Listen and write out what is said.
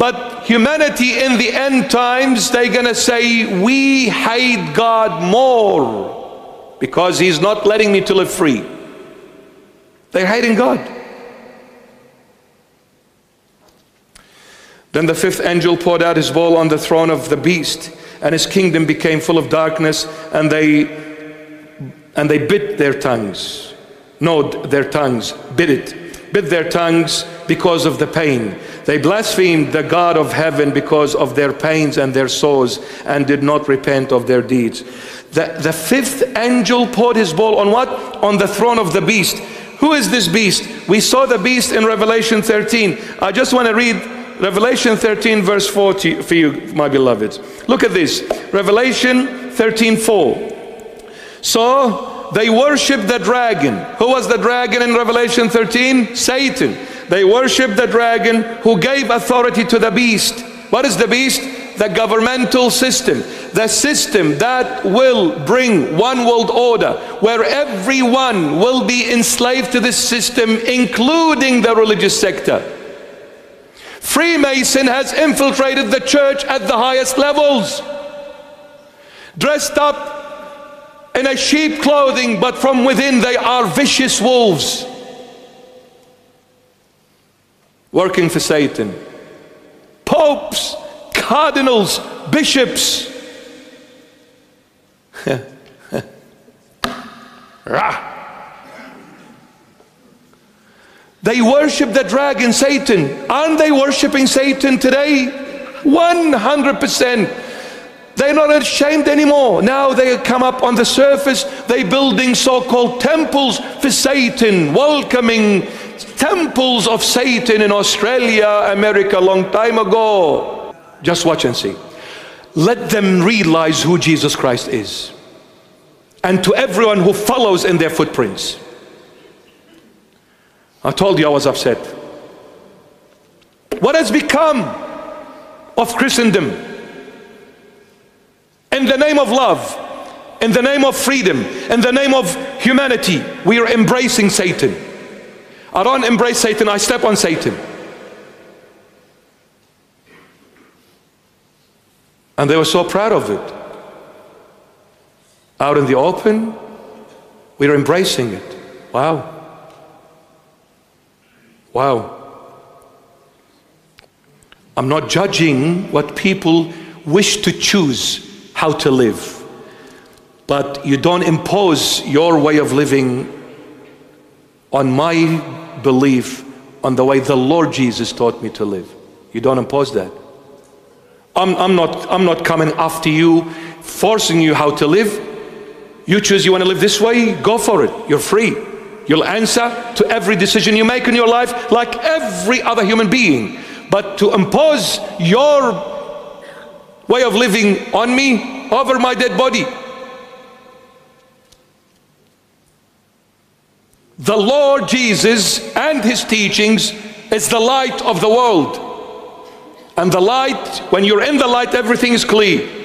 But humanity in the end times, they're going to say, We hate God more because He's not letting me to live free. They're hating God. Then the fifth angel poured out his bowl on the throne of the beast, and his kingdom became full of darkness, and they and they bit their tongues. No, their tongues, bit it, bit their tongues because of the pain. They blasphemed the God of heaven because of their pains and their sores, and did not repent of their deeds. The, the fifth angel poured his bowl on what? On the throne of the beast. Who is this beast? We saw the beast in Revelation 13. I just want to read Revelation 13 verse 40 for you, my beloveds. Look at this. Revelation 13 4. So they worshiped the dragon. Who was the dragon in Revelation 13? Satan. They worshiped the dragon who gave authority to the beast. What is the beast? The governmental system. The system that will bring one world order where everyone will be enslaved to this system, including the religious sector. Freemason has infiltrated the church at the highest levels. Dressed up in a sheep clothing, but from within they are vicious wolves. Working for Satan. Popes, cardinals, bishops. they worship the dragon, Satan. Aren't they worshiping Satan today? 100%. They're not ashamed anymore. Now they come up on the surface, they're building so called temples for Satan, welcoming temples of Satan in Australia, America, long time ago. Just watch and see. Let them realize who Jesus Christ is. And to everyone who follows in their footprints. I told you I was upset. What has become of Christendom? In the name of love, in the name of freedom, in the name of humanity, we are embracing Satan. I don't embrace Satan, I step on Satan. And they were so proud of it. Out in the open, we are embracing it. Wow. Wow. I'm not judging what people wish to choose how to live. But you don't impose your way of living on my belief on the way the Lord Jesus taught me to live. You don't impose that. I'm, I'm, not, I'm not coming after you, forcing you how to live. You choose you want to live this way, go for it. You're free. You'll answer to every decision you make in your life like every other human being. But to impose your way of living on me over my dead body. The Lord Jesus and his teachings is the light of the world. And the light, when you're in the light, everything is clear.